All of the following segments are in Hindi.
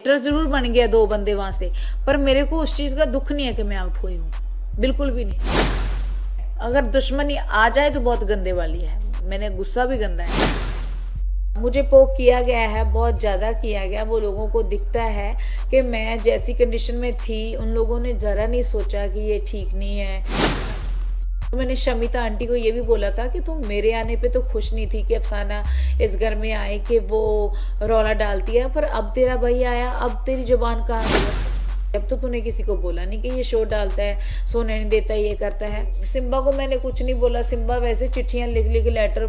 एक्टर ज़रूर बन गया दो बंदे वहाँ से पर मेरे को उस चीज़ का दुख नहीं है कि मैं आउट हुई हूँ। बिल्कुल भी नहीं। अगर दुश्मनी आ जाए तो बहुत गंदे वाली है। मैंने गुस्सा भी गंदा है। मुझे पोक किया गया है, बहुत ज़्यादा किया गया। वो लोगों को दिखता है कि मैं जैसी कंडीशन में थी, उन लोगों ने ज़रा नहीं सोचा कि ये ठीक नहीं है। तो मैंने शमिता आंटी को ये भी बोला था कि तुम मेरे आने पे तो खुश नहीं थी कि अफसाना इस घर में आए कि वो रौला डालती है पर अब तेरा भाई आया अब तेरी ज़ुबान कहाँ गई अब तो तूने किसी को बोला नहीं कि ये शो डालता है सोने नहीं देता ये करता है। सिम्बा को मैंने कुछ नहीं बोला। सिम्बा वैसे चिट्ठियाँ लिख लिख लेटर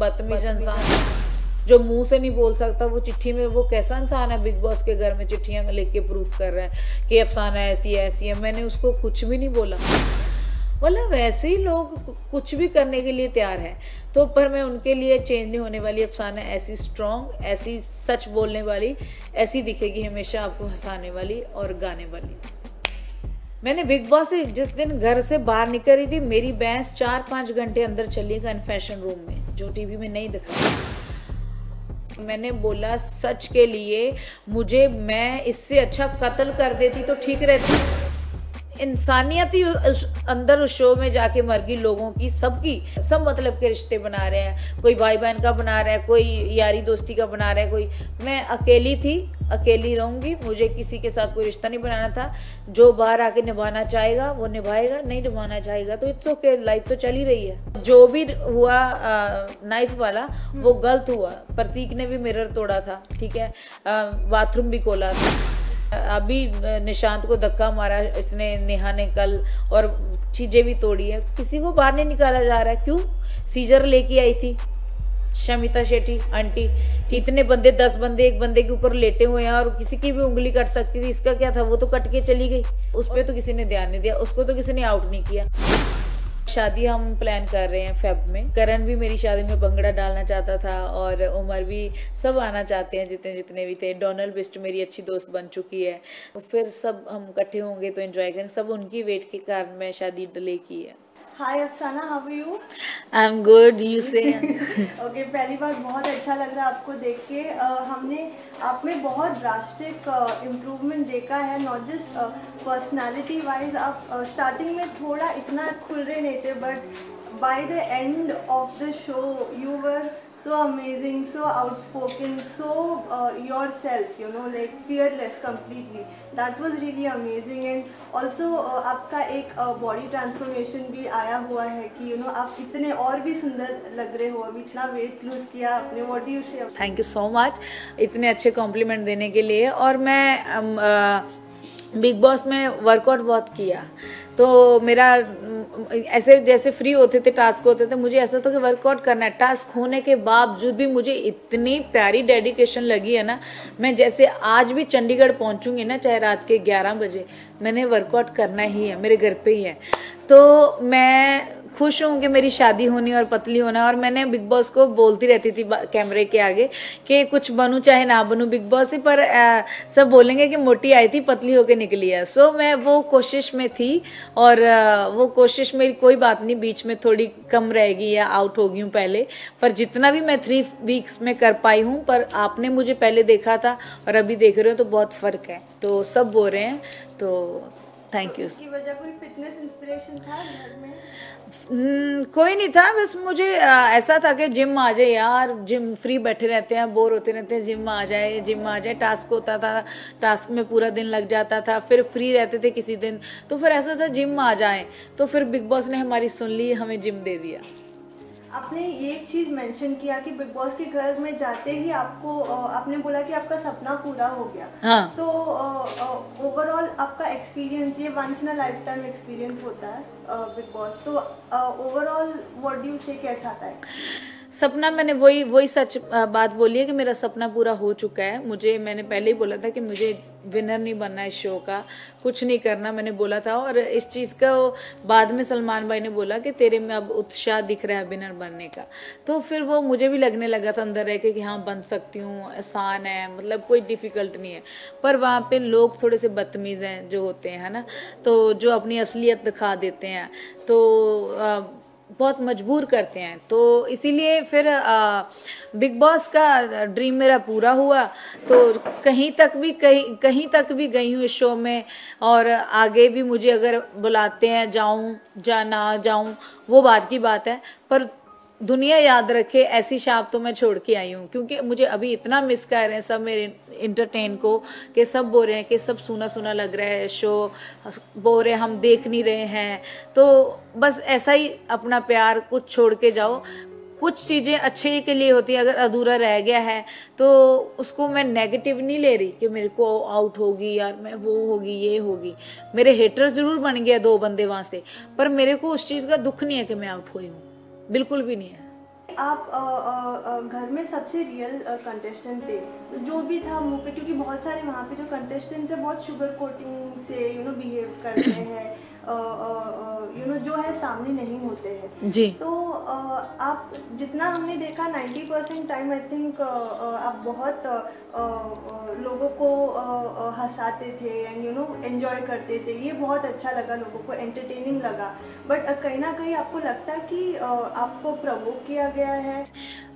बदतमीज इंसान जो मुँह से नहीं बोल सकता वो चिट्ठी में वो कैसा इंसान है बिग बॉस के घर में चिट्ठियाँ लिख के प्रूफ कर रहा है कि अफसाना ऐसी है ऐसी है। मैंने उसको कुछ भी नहीं बोला। मतलब वैसे ही लोग कुछ भी करने के लिए तैयार है। तो पर मैं उनके लिए चेंज नहीं होने वाली, अफसाना ऐसी स्ट्रॉन्ग ऐसी सच बोलने वाली, ऐसी दिखेगी हमेशा आपको हंसाने वाली और गाने वाली। मैंने बिग बॉस से जिस दिन घर से बाहर निकल रही थी, मेरी भैंस चार पाँच घंटे अंदर चली कन्फेशन रूम में, जो टीवी में नहीं दिखा मैंने बोला, सच के लिए मुझे, मैं इससे अच्छा कत्ल कर देती तो ठीक रहती। इंसानियत ही उस अंदर उस शो में जाके मर गई लोगों की सबकी सब मतलब के रिश्ते बना रहे हैं। कोई भाई बहन का बना रहा है कोई यारी दोस्ती का बना रहा है कोई। मैं अकेली थी अकेली रहूँगी मुझे किसी के साथ कोई रिश्ता नहीं बनाना था। जो बाहर आके निभाना चाहेगा वो निभाएगा नहीं निभाना चाहेगा तो इट्स ओके लाइफ तो चल ही रही है। जो भी हुआ नाइफ वाला वो गलत हुआ। प्रतीक ने भी मिरर तोड़ा था ठीक है? बाथरूम भी खोला था। अभी निशांत को धक्का मारा, इसने, नेहा ने कल, और चीज़ें भी तोड़ी है। किसी को बाहर नहीं निकाला जा रहा है। क्यों? सीजर लेके आई थी, शमिता शेट्टी, आंटी इतने बंदे, दस बंदे, एक बंदे के ऊपर लेटे हुए हैं, और किसी की भी उंगली कट सकती थी। इसका क्या था? वो तो कट के चली गई। उस पर तो किसी ने ध्यान नहीं दिया, उसको तो किसी ने आउट नहीं किया। शादी हम प्लान कर रहे हैं फेब में। करण भी मेरी शादी में भंगड़ा डालना चाहता था और उमर भी सब आना चाहते हैं, जितने जितने भी थे। डोनल बिस्ट मेरी अच्छी दोस्त बन चुकी है। फिर सब हम इकट्ठे होंगे तो एंजॉय करेंगे। सब उनकी वेट के कारण मैं शादी डिले की है। Hi Afsana how you I am good you say okay पहली बार बहुत अच्छा लग रहा है आपको देख के। uh, हमने आप में बहुत ड्रास्टिक इम्प्रूवमेंट uh, देखा है नॉट जस्ट पर्सनालिटी वाइज आप स्टार्टिंग uh, में थोड़ा इतना खुल रहे नहीं थे but by the end of the show you were so amazing, so outspoken, so uh, yourself, you know, like fearless completely. That was really amazing and also uh, एक बॉडी uh, ट्रांसफॉर्मेशन भी आया हुआ है कि यू you know, आप इतने और भी सुंदर लग रहे हो अभी इतना वेट लूज किया आपने what do you say thank you so much इतने अच्छे कॉम्प्लीमेंट देने के लिए और मैं बिग um, बॉस uh, में वर्कआउट बहुत किया तो मेरा, ऐसे जैसे फ्री होते थे टास्क होते थे, मुझे ऐसा था कि वर्कआउट करना है। टास्क होने के बावजूद भी मुझे इतनी प्यारी डेडिकेशन लगी है ना। मैं जैसे आज भी चंडीगढ़ पहुंचूँगी ना, चाहे रात के 11 बजे, मैंने वर्कआउट करना ही है, मेरे घर पे ही है। तो मैं खुश हूँ कि मेरी शादी होनी और पतली होना और मैंने बिग बॉस को बोलती रहती थी कैमरे के आगे कि कुछ बनूँ चाहे ना बनूँ बिग बॉस ही पर आ, सब बोलेंगे कि मोटी आई थी पतली होके निकली है। सो मैं वो कोशिश में थी और आ, वो कोशिश मेरी कोई बात नहीं बीच में थोड़ी कम रहेगी या आउट होगी हूँ पहले। पर जितना भी मैं थ्री वीक्स में कर पाई हूँ पर आपने मुझे पहले देखा था और अभी देख रहे हो तो बहुत फ़र्क है। तो सब बोल रहे हैं तो थैंक यू वजह कोई फिटनेस इंस्पिरेशन था घर में? हम्म, कोई नहीं था बस मुझे आ, ऐसा था कि जिम आ जाए यार जिम फ्री बैठे रहते हैं बोर होते रहते हैं जिम आ जाए जिम आ जाए टास्क होता था टास्क में पूरा दिन लग जाता था फिर फ्री रहते थे किसी दिन तो फिर ऐसा था जिम आ जाए तो फिर बिग बॉस ने हमारी सुन ली हमें जिम दे दिया। आपने ये एक चीज़ मेंशन किया कि बिग बॉस के घर में जाते ही आपको आपने बोला कि आपका सपना पूरा हो गया। हाँ. तो ओवरऑल आपका एक्सपीरियंस ये once in life time experience होता है बिग बॉस तो overall what do you say कैसा था सपना मैंने वही वही सच बात बोली है कि मेरा सपना पूरा हो चुका है। मुझे मैंने पहले ही बोला था कि मुझे विनर नहीं बनना इस शो का। कुछ नहीं करना मैंने बोला था। और इस चीज़ का बाद में सलमान भाई ने बोला कि तेरे में अब उत्साह दिख रहा है विनर बनने का। तो फिर वो मुझे भी लगने लगा था अंदर रह के कि हाँ बन सकती हूँ। आसान है मतलब कोई डिफ़िकल्ट नहीं है। पर वहाँ पे लोग थोड़े से बदतमीज़ हैं जो होते हैं है ना? तो जो अपनी असलियत दिखा देते हैं। तो आ, बहुत मजबूर करते हैं। तो इसीलिए फिर बिग बॉस का ड्रीम मेरा पूरा हुआ। तो कहीं तक भी, कहीं कहीं तक भी गई हूँ इस शो में। और आगे भी मुझे अगर बुलाते हैं, जाऊँ जा ना जाऊँ, वो बात की बात है। पर दुनिया याद रखे, ऐसी शाप तो मैं छोड़ के आई हूँ। क्योंकि मुझे अभी इतना मिस कर रहे हैं सब मेरे इंटरटेन को, कि सब बोल रहे हैं कि सब सुना सुना लग रहा है शो बोल रहे हम देख नहीं रहे हैं। तो बस ऐसा ही अपना प्यार कुछ छोड़ के जाओ। कुछ चीज़ें अच्छे के लिए होती है, अगर अधूरा रह गया है तो उसको मैं नेगेटिव नहीं ले रही कि मेरे को आउट होगी, यार मैं वो होगी, ये होगी। मेरे हेटर ज़रूर बन गया दो बंदे वहाँ से, पर मेरे को उस चीज़ का दुख नहीं है कि मैं आउट हुई हूँ। बिल्कुल भी नहीं है। आप आ, आ, घर में सबसे रियल कंटेस्टेंट थे। तो जो भी था मुँह पे क्योंकि बहुत सारे वहाँ पे जो कंटेस्टेंट्स है बहुत शुगर कोटिंग से यू नो बिहेव करते हैं। यू नो जो है सामने नहीं होते हैं। जी। तो आप जितना हमने देखा 90 परसेंट टाइम आई थिंक आप बहुत लोगों को हंसाते थे एंड यू नो एंजॉय करते थे। ये बहुत अच्छा लगा लोगों को एंटरटेनिंग लगा। बट कहीं ना कहीं आपको लगता है कि आपको प्रवोक किया गया है?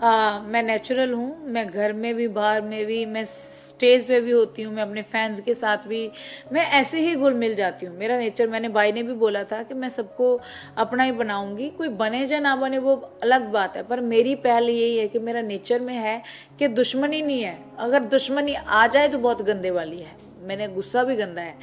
आ, मैं नेचुरल हूँ। मैं घर में भी बाहर में भी मैं स्टेज पे भी होती हूँ। मैं अपने फैंस के साथ भी मैं ऐसे ही घुल मिल जाती हूँ। मेरा नेचर मैंने भाई ने भी बोला था कि मैं सबको अपना ही बनाऊँगी। कोई बने या ना बने, वो अलग बात है, पर मेरी पहल यही है कि मेरा नेचर में है कि दुश्मनी नहीं है। अगर दुश्मनी आ जाए तो बहुत गंदे वाली है। मैंने गुस्सा भी गंदा है।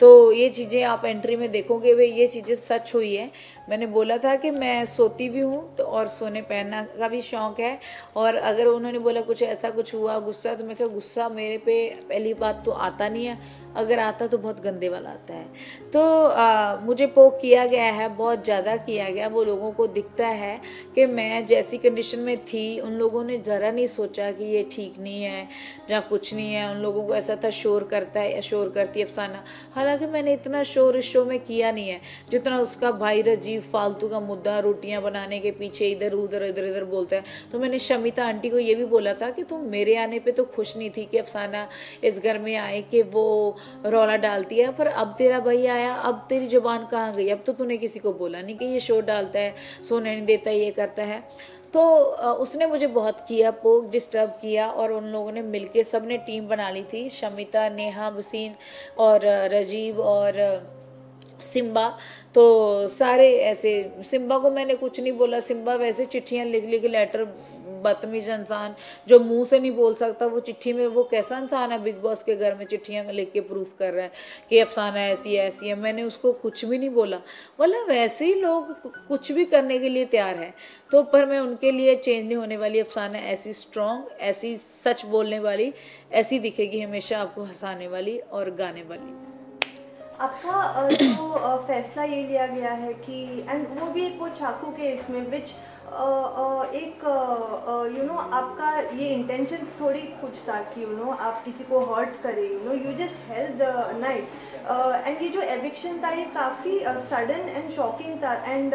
तो ये चीज़ें आप एंट्री में देखोगे भाई ये चीज़ें सच हुई है। मैंने बोला था कि मैं सोती भी हूँ तो और सोने पहनना का भी शौक है। और अगर उन्होंने बोला कुछ ऐसा कुछ हुआ, गुस्सा तो मैं क्या गुस्सा मेरे पे पहली बात तो आता नहीं है। अगर आता तो बहुत गंदे वाला आता है। तो आ, मुझे पोक किया गया है बहुत ज़्यादा किया गया। वो लोगों को दिखता है कि मैं जैसी कंडीशन में थी उन लोगों ने ज़रा नहीं सोचा कि ये ठीक नहीं है जहाँ कुछ नहीं है। उन लोगों को ऐसा था शोर करता है शोर करती है अफसाना। हालाँकि मैंने इतना शोर इस शो में किया नहीं है जितना उसका भाई रजीव फालतू का मुद्दा रोटियाँ बनाने के पीछे इधर उधर इधर इधर बोलता है। तो मैंने शमिता आंटी को ये भी बोला था कि तुम मेरे आने पर तो खुश नहीं थी कि अफसाना इस घर में आए कि वो रौला डालती है, पर अब तेरा भाई आया, अब तेरी ज़ुबान कहाँ गई? अब तो तूने किसी को बोला नहीं कि ये शोर डालता है, सोने नहीं देता, ये करता है। तो उसने मुझे बहुत किया, पोक डिस्टर्ब किया, और उन लोगों ने मिलके सबने टीम बना ली थी, शमिता, नेहा बसीन और रजीव, और सिम्बा। तो सारे ऐसे, सिम्बा को मैंने कुछ नहीं बोला, सिम्बा वैसे चिट्ठियाँ लिख लिख लेटर बदतमीज इंसान, जो मुँह से नहीं बोल सकता, वो चिट्ठी में, वो कैसा इंसान है बिग बॉस के घर में चिट्ठियाँ लिख के प्रूफ कर रहा है कि अफसाना ऐसी है ऐसी है। मैंने उसको कुछ भी नहीं बोला। मतलब वैसे ही लोग कुछ भी करने के लिए तैयार है। तो पर मैं उनके लिए चेंज नहीं होने वाली, अफसाना ऐसी स्ट्रॉन्ग ऐसी सच बोलने वाली, ऐसी दिखेगी हमेशा आपको हंसाने वाली और गाने वाली। आपका जो फैसला ये लिया गया है कि एंड वो भी एक वो चाकू के इसमें विच एक यू नो आपका ये इंटेंशन थोड़ी कुछ था कि यू नो आप किसी को हर्ट करें you know you just held the knife and ये जो एविक्शन था, ये काफ़ी सडन एंड शॉकिंग था. एंड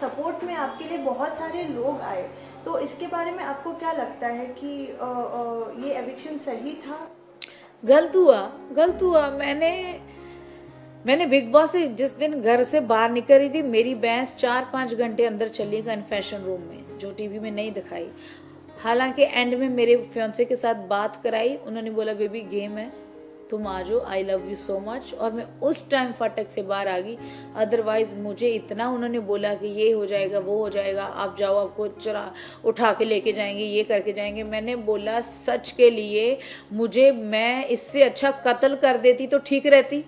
सपोर्ट में आपके लिए बहुत सारे लोग आए. तो इसके बारे में आपको क्या लगता है कि ये एविक्शन सही था? गलत हुआ गलत हुआ. मैंने मैंने बिग बॉस से जिस दिन घर से बाहर निकल रही थी, मेरी बहस चार पाँच घंटे अंदर चली कन्फेशन रूम में, जो टीवी में नहीं दिखाई। हालाँकि एंड में मेरे फ्योंसे के साथ बात कराई, उन्होंने बोला, बेबी गेम है। तुम आ जाओ। I love you so much और मैं उस टाइम फटक से बाहर आ गई। अदरवाइज़ मुझे इतना उन्होंने बोला कि ये हो जाएगा, वो हो जाएगा। आप जाओ, आपको चरा उठा के लेके जाएँगे, ये करके जाएँगे। मैंने बोला, सच के लिए मुझे, मैं इससे अच्छा कत्ल कर देती तो ठीक रहती।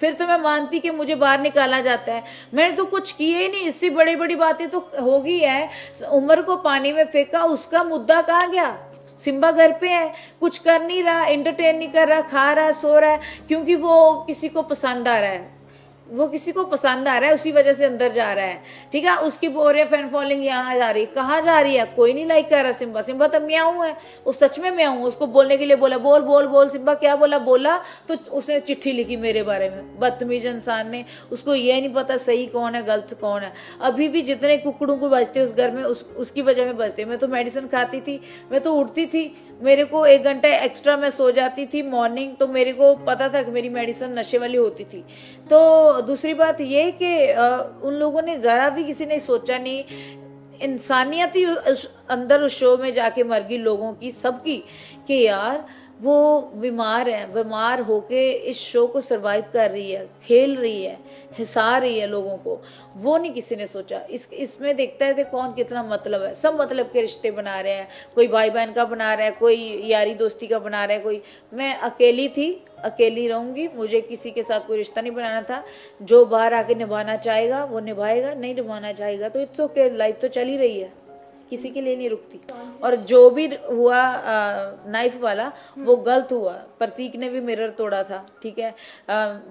फिर तो मैं मानती कि मुझे बाहर निकाला जाता है। मैंने तो कुछ किए ही नहीं। इससे बड़ी बड़ी बातें तो होगी, है। उमर को पानी में फेंका, उसका मुद्दा कहाँ गया? सिम्बा घर पे है। कुछ कर नहीं रहा एंटरटेन नहीं कर रहा, खा रहा, सो रहा है, क्योंकि वो किसी को पसंद आ रहा है। वो किसी को पसंद आ रहा है उसी वजह से अंदर जा रहा है। ठीक है? उसकी बोल रहे फ़ैन फॉलोइंग यहाँ जा रही है। कहाँ जा रही है? कोई नहीं लाइक कर रहा सिम्बा सिम्बा तो म्याऊ है। वो सच में म्याऊ उसको बोलने के लिए बोला बोल बोल बोल। सिम्बा क्या बोला? बोला तो उसने चिट्ठी लिखी मेरे बारे में। बदतमीज इंसान ने। उसको ये नहीं पता सही कौन है गलत कौन है। अभी भी जितने कुकड़ों को बचते उस घर में उस, उसकी वजह में बचते मैं तो मेडिसिन खाती थी। मैं तो उठती थी। मेरे को एक घंटा एक्स्ट्रा मैं सो जाती थी मॉर्निंग तो मेरे को पता था कि मेरी मेडिसिन नशे वाली होती थी। तो दूसरी बात ये कि उन लोगों ने ज़रा भी किसी ने सोचा नहीं। इंसानियत ही अंदर उस शो में जाके मर गई लोगों की, सबकी, कि यार वो बीमार है, बीमार होके इस शो को सरवाइव कर रही है, खेल रही है, हिसा रही है लोगों को। वो नहीं किसी ने सोचा। इस, इसमें देखता है कि कौन कितना मतलब है। सब मतलब के रिश्ते बना रहे हैं। कोई भाई बहन का बना रहा है, कोई यारी दोस्ती का बना रहा है, कोई। मैं अकेली थी, अकेली रहूँगी। मुझे किसी के साथ कोई रिश्ता नहीं बनाना था। जो बाहर आके निभाना चाहेगा, वो निभाएगा, नहीं निभाना चाहेगा तो इट्स ओके लाइफ तो चल ही रही है। किसी के लिए नहीं रुकती। और जो भी हुआ नाइफ वाला वो गलत हुआ। प्रतीक ने भी मिरर तोड़ा था ठीक है?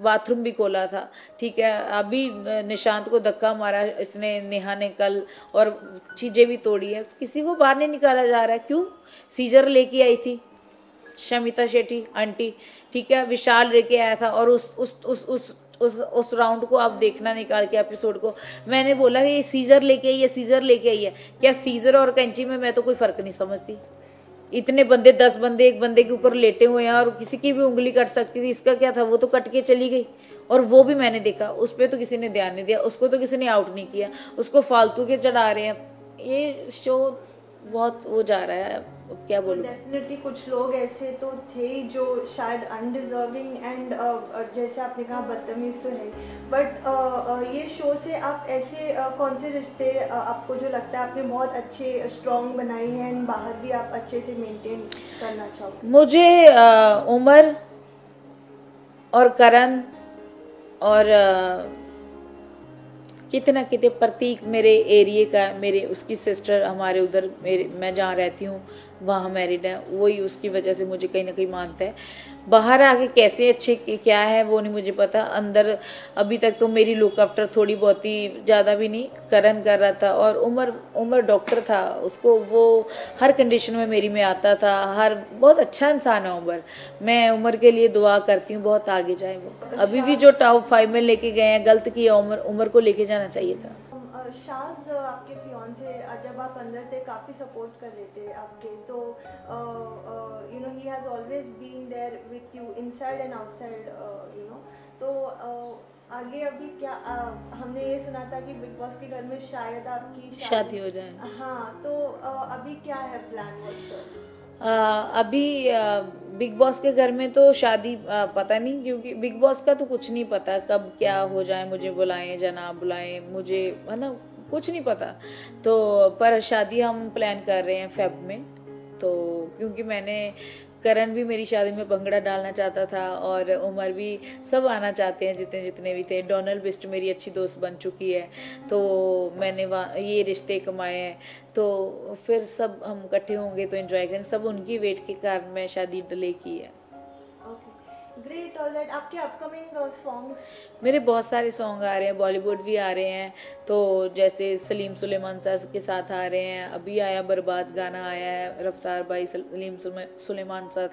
बाथरूम भी खोला था ठीक है? अभी निशांत को धक्का मारा इसने नेहा ने कल और चीज़ें भी तोड़ी है। किसी को बाहर नहीं निकाला जा रहा है। क्यों? सीजर लेके आई थी शमिता शेट्टी आंटी ठीक है? विशाल लेके आया था और उस उस उस उस उस उस राउंड को आप देखना निकाल के एपिसोड को। मैंने बोला कि सीजर लेके आई है सीजर लेके आई है। क्या सीजर और कैंची में मैं तो कोई फ़र्क नहीं समझती। इतने बंदे, दस बंदे, एक बंदे के ऊपर लेटे हुए हैं और किसी की भी उंगली कट सकती थी, इसका क्या था? वो तो कट के चली गई। और वो भी मैंने देखा, उस पर तो किसी ने ध्यान नहीं दिया, उसको तो किसी ने आउट नहीं किया, उसको फालतू के चढ़ा रहे हैं। ये शो बहुत वो जा रहा है। क्या बोलूँ? डेफिनेटली कुछ लोग ऐसे तो थे जो शायद अनडिजर्विंग एंड uh, जैसे आपने कहा बदतमीज़ तो है। बट uh, uh, ये शो से आप ऐसे uh, कौन से रिश्ते uh, आपको जो लगता है आपने बहुत अच्छे स्ट्रॉन्ग बनाए हैं एंड बाहर भी आप अच्छे से मेंटेन करना चाहोगे मुझे uh, उमर और करण और uh, कितना कितने प्रतीक मेरे एरिए का मेरे उसकी सिस्टर हमारे उधर मेरे मैं जहाँ रहती हूँ वहाँ मैरिड है, वही उसकी वजह से मुझे कहीं ना कहीं मानता है। बाहर आके कैसे अच्छे, क्या है वो नहीं मुझे पता। अंदर अभी तक तो मेरी लुक आफ्टर थोड़ी बहुत ही ज़्यादा भी नहीं, करण कर रहा था और उमर उमर डॉक्टर था, उसको वो हर कंडीशन में मेरी में आता था। हर, बहुत अच्छा इंसान है उमर। मैं उमर के लिए दुआ करती हूँ, बहुत आगे जाए वो। अभी भी जो टॉप फाइव में लेके गए हैं, गलत किया, उमर उमर को लेके जाना चाहिए था। आपके फियोन से जब आप अंदर थे काफ़ी सपोर्ट कर रहे थे आपके। तो you know he has always been there with you inside and outside you know तो uh, आगे अभी क्या uh, हमने ये सुना था कि बिग बॉस के घर में शायद आपकी शादी हो जाए। हाँ तो uh, अभी क्या है प्लान uh, अभी बिग बॉस के घर में तो शादी पता नहीं क्योंकि बिग बॉस का तो कुछ नहीं पता कब क्या हो जाए मुझे बुलाएँ या ना बुलाएँ मुझे है ना? कुछ नहीं पता। तो पर शादी हम प्लान कर रहे हैं फेब में। तो क्योंकि मैंने करण भी मेरी शादी में भंगड़ा डालना चाहता था और उमर भी सब आना चाहते हैं जितने जितने भी थे। डोनल्ड बिस्ट मेरी अच्छी दोस्त बन चुकी है। तो मैंने ये रिश्ते कमाए हैं। तो फिर सब हम इकट्ठे होंगे तो इन्जॉय करेंगे। सब उनकी वेट के कारण मैं शादी डिले की है। ग्रेट ऑलराइट आपके अपकमिंग सॉन्ग्स uh, मेरे बहुत सारे सॉन्ग आ रहे हैं बॉलीवुड भी आ रहे हैं तो जैसे सलीम सुलेमान सर के साथ आ रहे हैं अभी आया बर्बाद गाना आया है रफ्तार भाई सलीम सुलेमान सर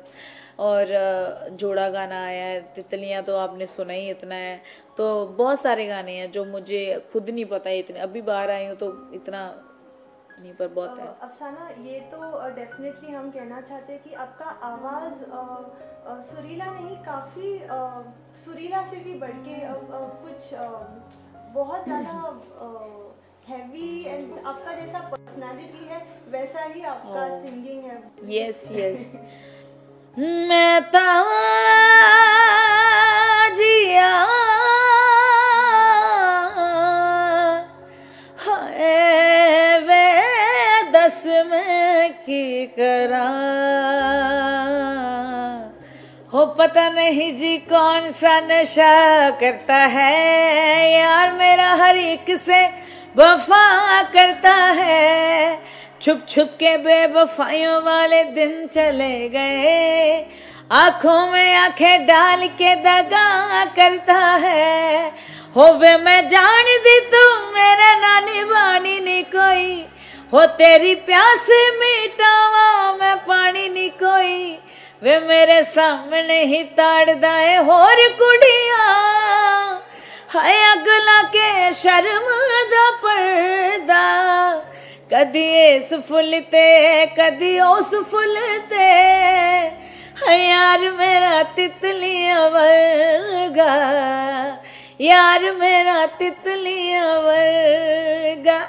और uh, जोड़ा गाना आया है तितलियाँ तो आपने सुना ही इतना है तो बहुत सारे गाने हैं जो मुझे खुद नहीं पता है इतने अभी बाहर आई हूँ तो इतना नहीं पर बहुत है। अफसाना ये तो डेफिनेटली हम कहना चाहते हैं कि आपका आवाज़ सुरीला नहीं काफ़ी सुरीला से भी बढ़ के कुछ बहुत ज़्यादा हैवी एंड आपका जैसा पर्सनालिटी है वैसा ही आपका सिंगिंग है। यस यस मैं पता नहीं जी कौन सा नशा करता है, यार मेरा हर एक से वफा करता है। छुप छुप के बेवफाइयों वाले दिन चले गए, आँखों में आँखें डाल के दगा करता है। हो वे मैं जान दी तू मेरा नानी बानी नहीं कोई, हो तेरी प्यास मिटावा मैं पानी नहीं कोई। वे मेरे सामने ही ताड़ दाए होर कुड़िया। हाय अगला के शर्म दा पर्दा कदी इस फुलते कदी उस फुलते यार मेरा तितलिया वर्गा। यार मेरा तितलियाँ वर्गा।